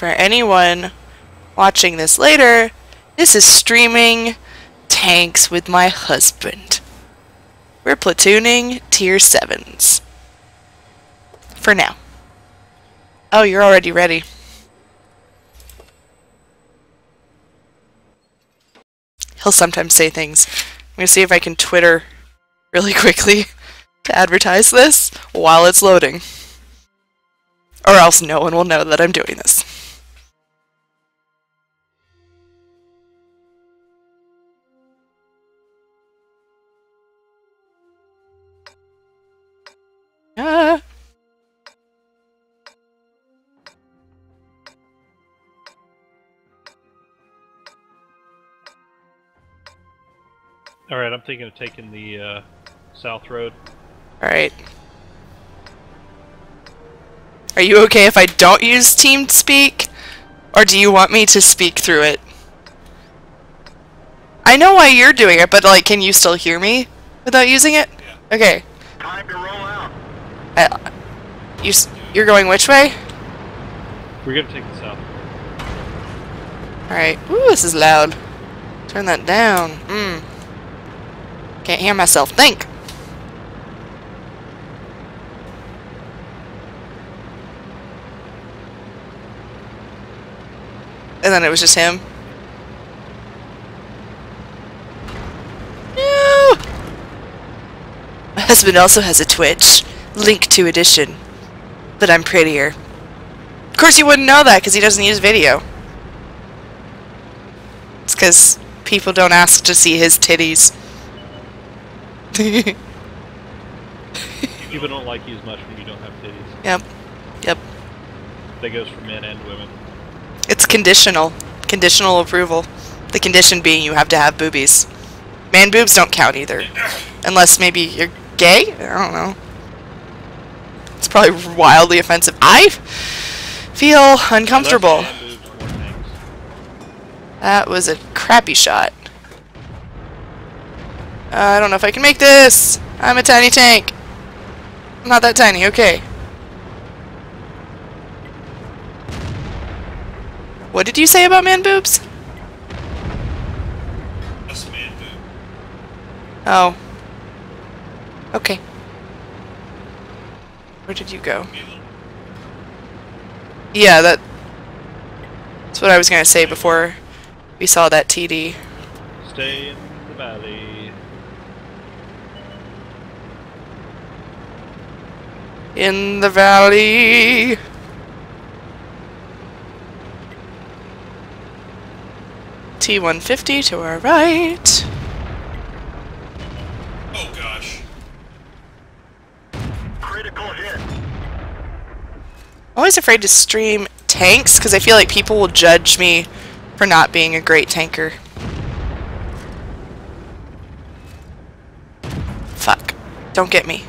For anyone watching this later, this is streaming tanks with my husband. We're platooning tier 7s. For now. Oh, you're already ready. He'll sometimes say things. I'm gonna see if I can Twitter really quickly to advertise this while it's loading. Or else no one will know that I'm doing this. All right, I'm thinking of taking the uh, south road. Alright. Are you okay if I don't use TeamSpeak, Or do you want me to speak through it? I know why you're doing it, but like, can you still hear me without using it? Yeah. Okay. Time to roll out. I, you, s- you're going which way? We're gonna take the south. Alright. Ooh, this is loud. Turn that down. Mmm. Can't hear myself think. And then it was just him. No! My husband also has a Twitch. Link to edition. But I'm prettier. Of course you wouldn't know that because he doesn't use video. It's because people don't ask to see his titties. People don't like you as much when you don't have titties. yep. Yep. That goes for men and women. It's conditional. Conditional approval. The condition being you have to have boobies. Man boobs don't count either. Unless maybe you're gay? I don't know. It's probably wildly offensive. I feel uncomfortable. Less man boobs, more tanks. That was a crappy shot. Uh, I don't know if I can make this. I'm a tiny tank. I'm not that tiny, okay. What did you say about man boobs? That's man boob. Oh. Okay. Where did you go? Be a little Yeah, that... That's what I was gonna say before we saw that TD. Stay in the valley. In the valley. T-150 to our right. Oh gosh. Critical hit. I'm always afraid to stream tanks because I feel like people will judge me for not being a great tanker. Fuck. Don't get me.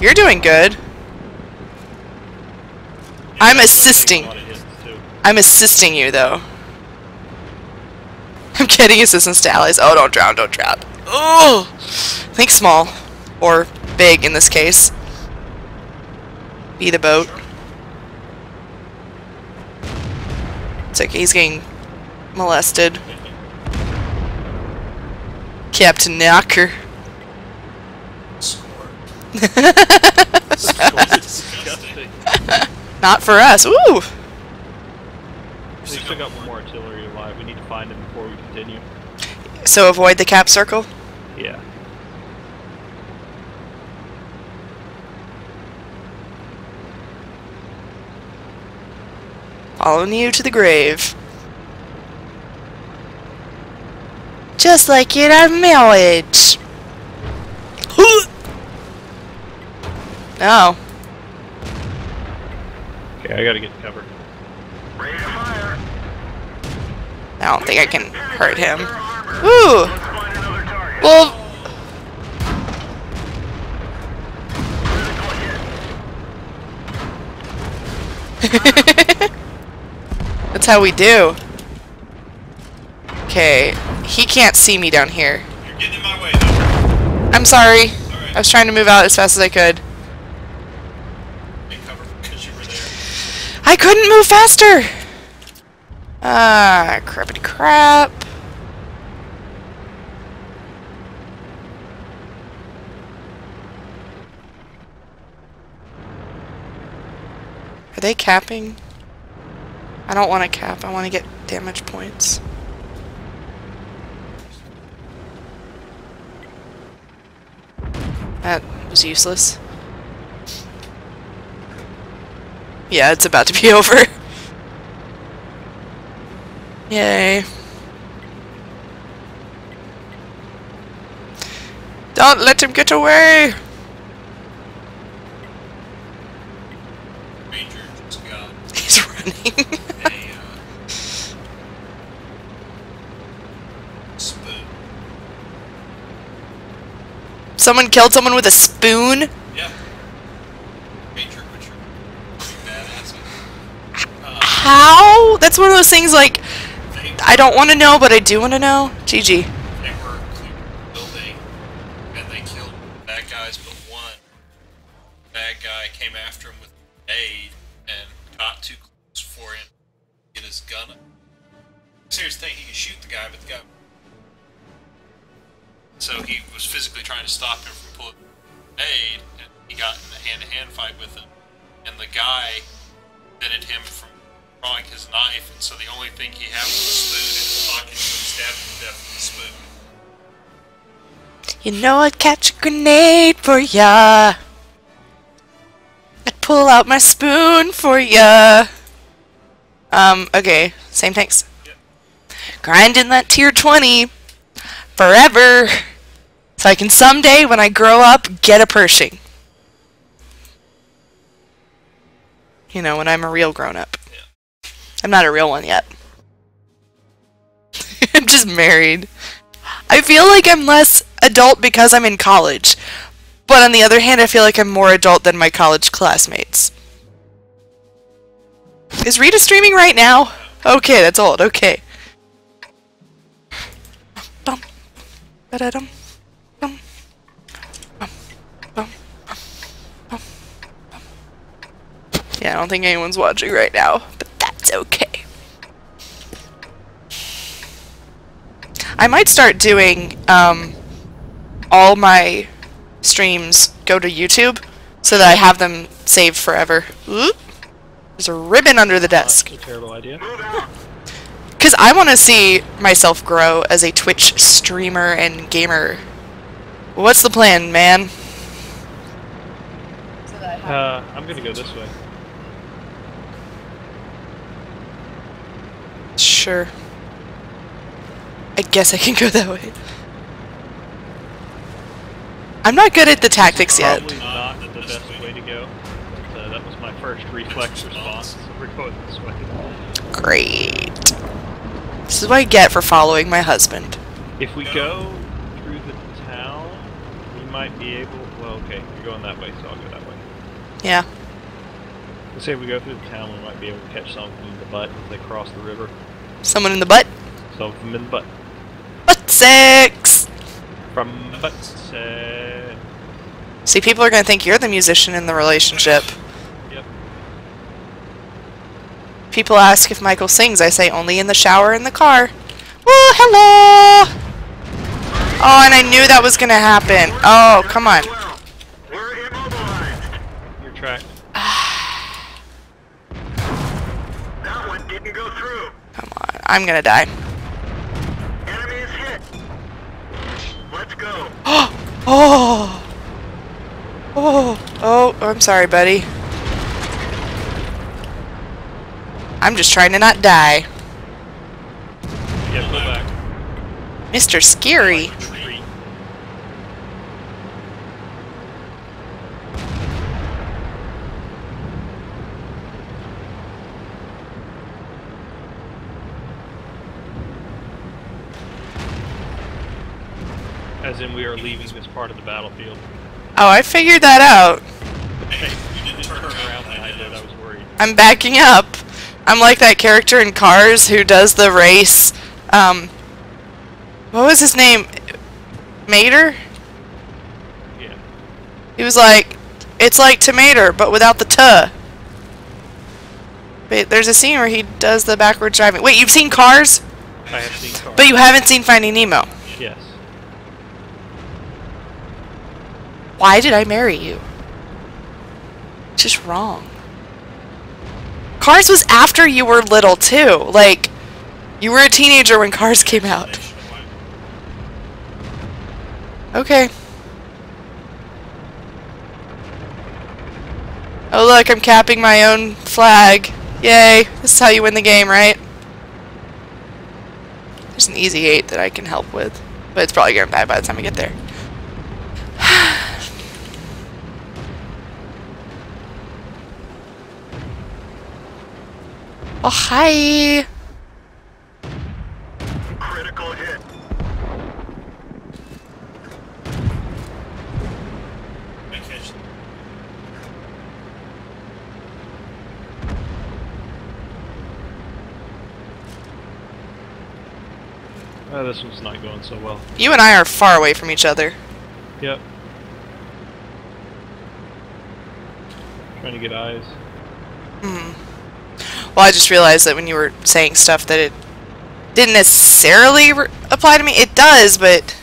You're doing good. I'm assisting. A lot of hits too. I'm assisting you, though. I'm getting assistance to allies. Oh, don't drown, don't drown. Oh! Think small. Or big, in this case. Be the boat. It's okay, he's getting molested. Captain Knocker. Not for us. Ooh! We still got one more artillery alive. We need to find him before we continue. So avoid the cap circle. Yeah. Following you to the grave. Just like in our marriage. no. Okay, I gotta get covered. Ready to fire. I don't think I can hurt him. Ooh. Let's find another target. Well, that's how we do. Okay, he can't see me down here. You're getting in my way though. I'm sorry. Alright. I was trying to move out as fast as I could. Take cover because you were there. I couldn't move faster! Ah, crappity crap. Are they capping? I don't want to cap. I want to get damage points. That was useless. Yeah, it's about to be over. Yay. Don't let him get away! Ranger just got He's running. a uh, spoon. Someone killed someone with a spoon? Yeah. Ranger, which are pretty badass. Uh, How? That's one of those things like, I don't want to know, but I do want to know. GG. they were building and they killed bad guys, but one bad guy came after him with aid and got too close for him to get his gun. Here's thing, he can shoot the guy, but the guy so he was physically trying to stop him from pulling aid, and he got in a hand-to-hand fight with him, and the guy prevented him from drawing his knife, and so the only thing he had was a spoon in his pocket, so he stabbed him to death with the spoon. You know I'd catch a grenade for ya. I'd pull out my spoon for ya. Um, okay. Same tanks. Yep. Grinding that T20 forever. So I can someday, when I grow up, get a Pershing. You know, when I'm a real grown up. I'm not a real one yet. I'm just married. I feel like I'm less adult because I'm in college. But on the other hand, I feel like I'm more adult than my college classmates. Is Rita streaming right now? Okay, that's old. Okay. Bum. Ba-da-dum. Yeah, I don't think anyone's watching right now, but that's okay. I might start doing um, all my streams go to YouTube so that I have them saved forever. Oop. There's a ribbon under the desk. That's a terrible idea. Because I want to see myself grow as a Twitch streamer and gamer. What's the plan, man? Uh, I'm gonna go this way. Sure. I guess I can go that way. I'm not good at the tactics yet. Probably not the best way to go. Uh, that was my first reflex response. So we're going this way. Great. This is what I get for following my husband. If we go through the town, we might be able. Well, okay, you're going that way, so I'll go that way. Yeah. Let's say if we go through the town, we might be able to catch some of them in the butt as they cross the river. Someone in the butt? Some of them in the butt. Butt sex! From butt set. See, people are gonna think you're the musician in the relationship. Yep. People ask if Michael sings. I say only in the shower in the car. Oh, hello! Oh, and I knew that was gonna happen. Oh, come on. I'm gonna die. Enemy is hit. Let's go. Oh! oh! Oh! Oh, I'm sorry, buddy. I'm just trying to not die. Yeah, pull back. Mr. Scary. Retreat. As in, we are leaving this part of the battlefield. Oh, I figured that out. You didn't turn around when I did. I was worried. I'm backing up. I'm like that character in Cars who does the race. Um, what was his name? Mater? Yeah. He was like, it's like tomato, but without the tuh. Wait, there's a scene where he does the backwards driving. Wait, you've seen Cars, I have seen cars. but you haven't seen Finding Nemo. Yes. Why did I marry you? Just wrong. Cars was after you were little too. Like, you were a teenager when Cars came out. Okay. Oh look, I'm capping my own flag. Yay. This is how you win the game, right? There's an easy 8 that I can help with. But it's probably gonna die by the time I get there. Oh, hi! Critical hit. Oh, this one's not going so well. You and I are far away from each other. Yep. Trying to get eyes. Hmm. Well, I just realized that when you were saying stuff that it didn't necessarily apply to me. It does, but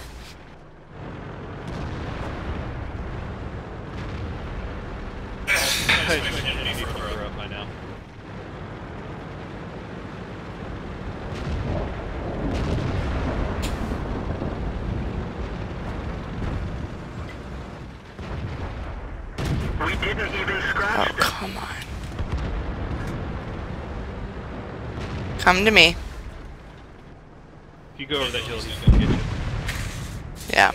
I should be further up by now. We didn't even oh scratch them. come on. Come to me. If you go over that hill, he's gonna get you. Yeah.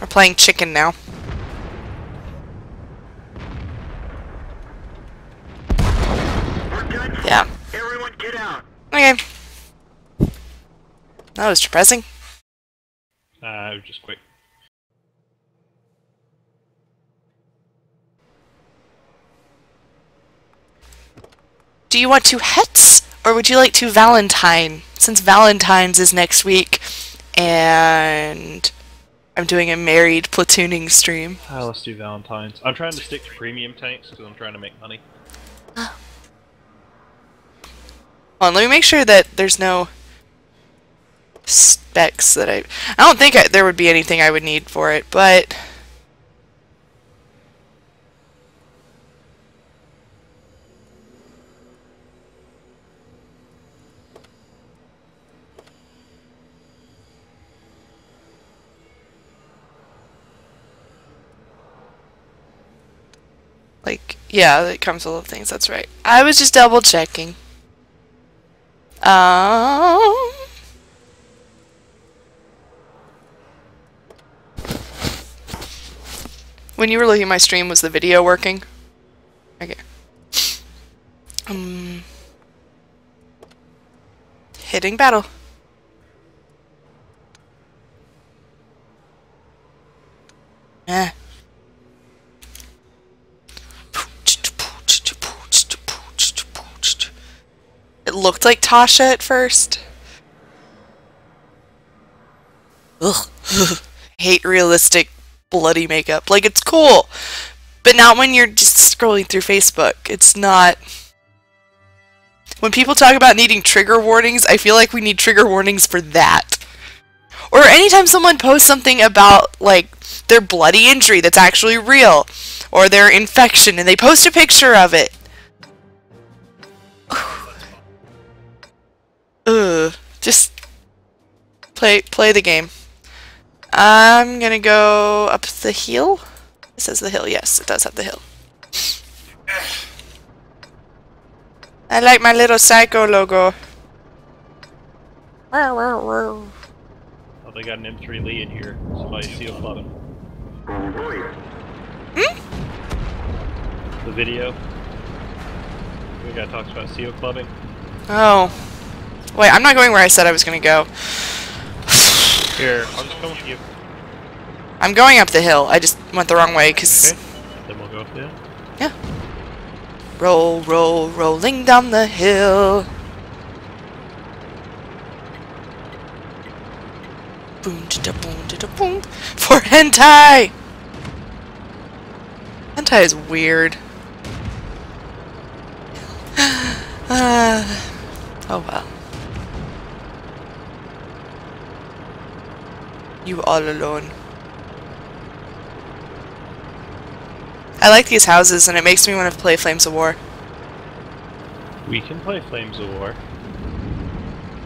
We're playing chicken now. We're done. for. Yeah. Everyone get out. Okay. That was depressing. Ah, it was just quick. Do you want to Hetz or would you like to Valentine? Since Valentine's is next week and I'm doing a married platooning stream. Ah, let's do Valentine's. I'm trying to stick to premium tanks because I'm trying to make money. Hold on, let me make sure that there's no specs that I... I don't think I, there would be anything I would need for it, but... Like, yeah, it comes with things, that's right. I was just double checking. Um... When you were looking at my stream, was the video working? Okay. Um... Hitting battle. Eh. It looked like Tasha at first. Ugh. Hate realistic bloody makeup. Like, it's cool. But not when you're just scrolling through Facebook. It's not... When people talk about needing trigger warnings, I feel like we need trigger warnings for that. Or anytime someone posts something about, like, their bloody injury that's actually real, or their infection, and they post a picture of it. Ugh. Just play play the game. I'm gonna go up the hill. It says the hill. Yes, it does have the hill. I like my little psycho logo. Wow, wow, wow. Oh, they got an M3 Lee in here. Somebody seal club him. Boy. The video. We got talks about seal clubbing. Oh. Wait, I'm not going where I said I was gonna go. Here, I'll just come with you. I'm going up the hill. I just went the wrong way because Okay. Then we'll go up there. Yeah. Roll, roll, rolling down the hill. Boom, da boom, da boom. For hentai. Hentai is weird. Uh, oh well. You all alone. I like these houses and it makes me want to play Flames of War. We can play Flames of War.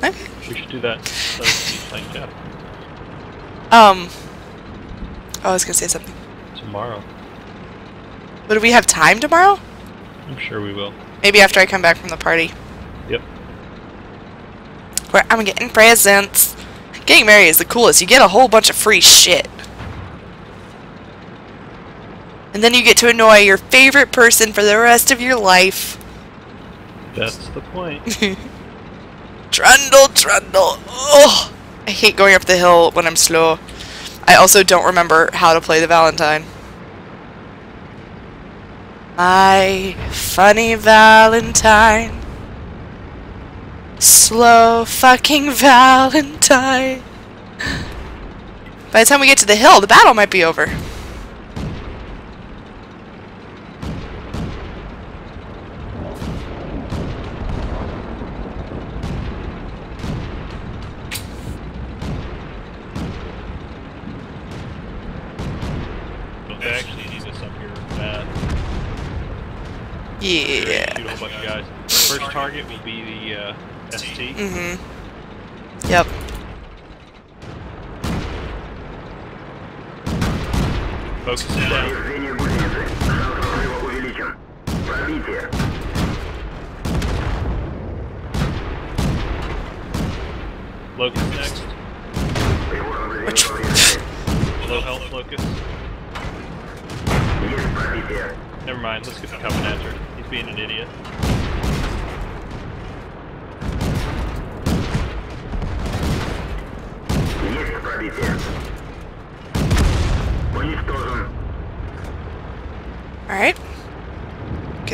Okay. We should do that. Would playing Jeff Um. Oh, I was gonna say something. tomorrow. But do we have time tomorrow? I'm sure we will. Maybe after I come back from the party. Yep. Where I'm getting presents. Getting married is the coolest. You get a whole bunch of free shit. And then you get to annoy your favorite person for the rest of your life. That's the point. Trundle, trundle. Oh, I hate going up the hill when I'm slow. I also don't remember how to play the Valentine. My funny Valentine. Slow fucking Valentine. By the time we get to the hill, the battle might be over. They actually need us up here. Yeah. Shoot a whole bunch of guys. First target will be the uh, ST. Mm-hmm. Yep. Focus down.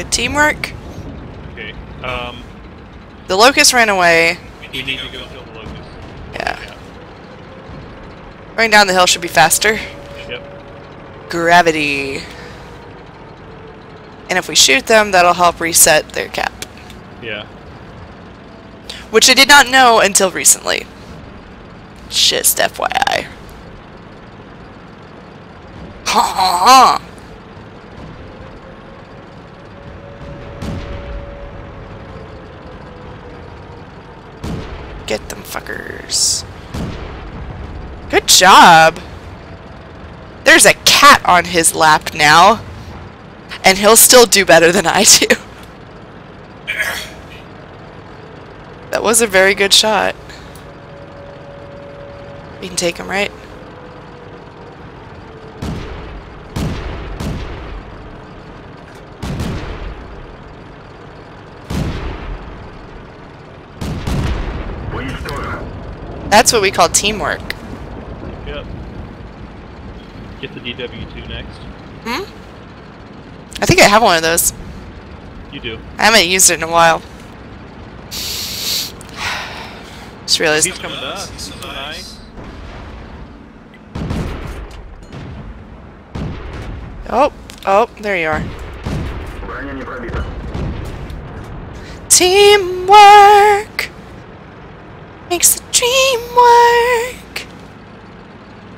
Good teamwork. Okay. Um, The locust ran away. we need to go kill the Locust. Yeah. Going down the hill should be faster. Yep. Gravity. And if we shoot them, that'll help reset their cap. Yeah. Which I did not know until recently. Just FYI. Ha ha ha! Get them fuckers. Good job! There's a cat on his lap now. And he'll still do better than I do. That was a very good shot. We can take him, right? That's what we call teamwork. Yep. Get the DW2 next. Hmm? I think I have one of those. You do. I haven't used it in a while. Just realized. He's coming up. He's so nice. Oh, oh, there you are. Teamwork makes the dream work.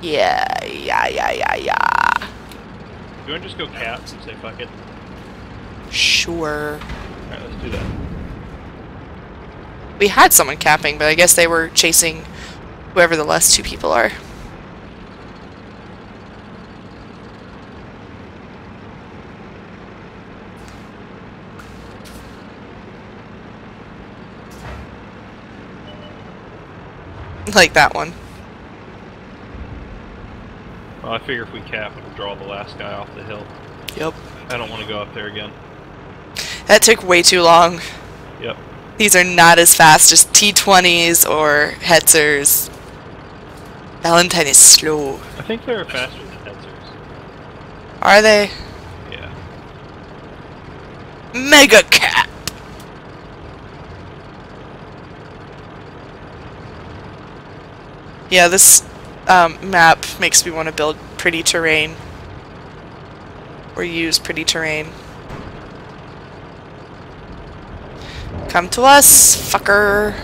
Yeah, yeah, yeah, yeah, yeah. You want to just go cats and say fuck it? Sure. Alright, let's do that. We had someone capping, but I guess they were chasing whoever the last two people are. Like that one. Well, I figure if we cap, it'll draw the last guy off the hill. Yep. I don't want to go up there again. That took way too long. Yep. These are not as fast as T20s or Hetzers. Valentine is slow. I think they're faster than Hetzers. Are they? Yeah. Mega Cap! Yeah, this um, map makes me want to build pretty terrain. Or use pretty terrain. Come to us, fucker.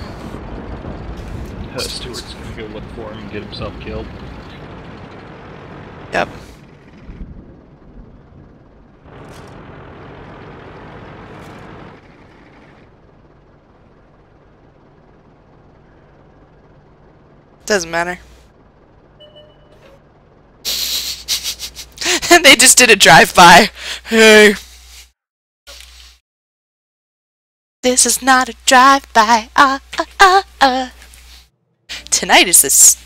Uh, Stuart's gonna go look for him and get himself killed. Yep. Doesn't matter. And they just did a drive-by. Hey. This is not a drive-by. Ah, ah, ah, ah. Tonight is this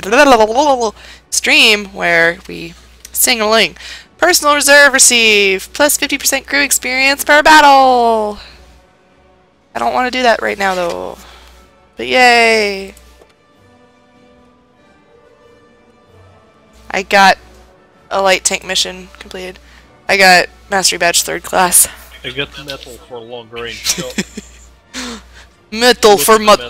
stream where we sing along. Personal reserve receive plus 50% crew experience per battle. I don't want to do that right now though. But yay. I got a light tank mission completed. I got mastery badge third class. I got the medal for long range. Metal for mud.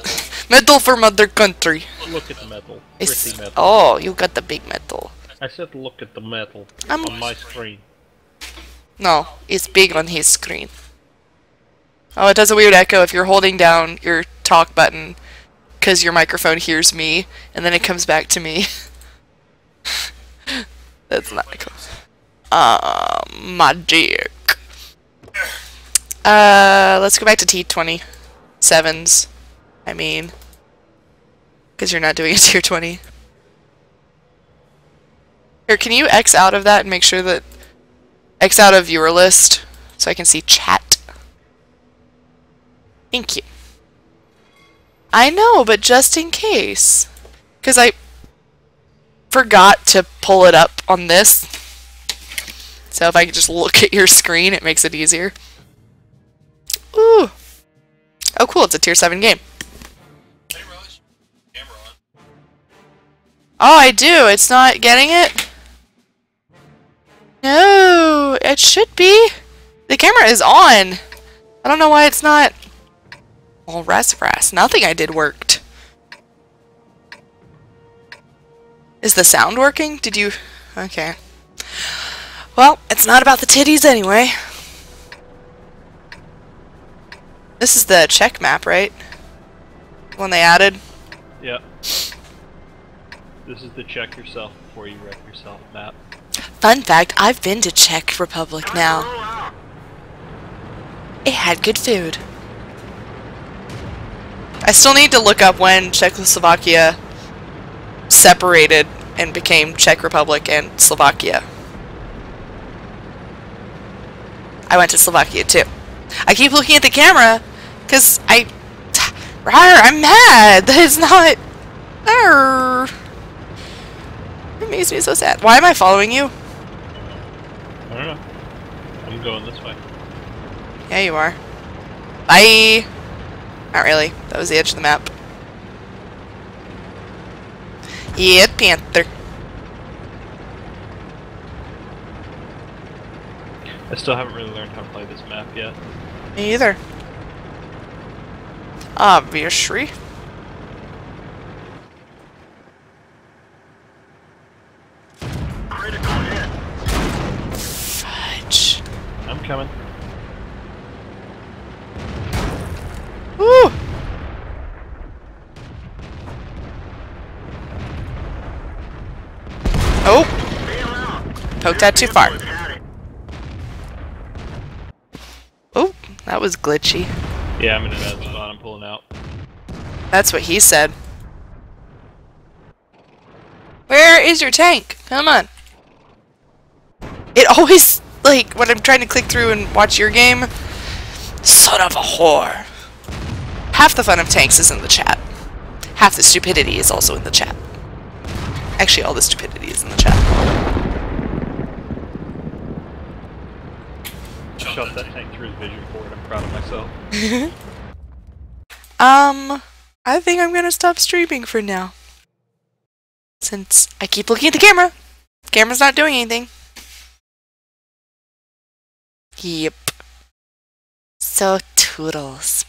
metal. For mother country. Look at the medal. Pretty medal. oh, you got the big medal. I said look at the medal I'm- on my screen. No, it's big on his screen. Oh, it does a weird echo if you're holding down your talk button because your microphone hears me and then it comes back to me. That's not cool. Uh, magic. Uh, let's go back to T27s. I mean, because you're not doing a T20. Here, can you X out of that and make sure that X out of viewer list so I can see chat? Thank you. I know, but just in case. Because I forgot to pull it up on this. So if I could just look at your screen, it makes it easier. Ooh. Oh, cool. It's a tier 7 game. Oh, I do. It's not getting it? No, it should be. The camera is on. I don't know why it's not. Well, rest, rest. Nothing I did worked. Is the sound working? Did you... Okay. Well, it's not about the titties anyway. This is the check map, right? One they added? Yep. This is the check yourself before you wreck yourself map. Fun fact, I've been to Czech Republic now. It had good food. I still need to look up when Czechoslovakia separated and became Czech Republic and Slovakia. I went to Slovakia too. I keep looking at the camera because I. Rawr, I'm mad. That is not. Arr. It makes me so sad. Why am I following you? I don't know. I'm going this way. Yeah, you are. Bye! Not really. That was the edge of the map. Yeah, Panther. I still haven't really learned how to play this map yet. Me either. Obviously. Critical hit. Fudge. I'm coming. Woo! Oh! Bail out. Poked out too far. Boys had it. Oh, that was glitchy. Yeah, I'm in an ad spot. I'm pulling out. That's what he said. Where is your tank? Come on. It always, like, when I'm trying to click through and watch your game, son of a whore. Half the fun of tanks is in the chat. Half the stupidity is also in the chat. Actually, all the stupidity is in the chat. Shot, that tank through his vision board. I'm proud of myself. Um, I think I'm gonna stop streaming for now. Since I keep looking at the camera. The Camera's not doing anything. Yep. So, toodles.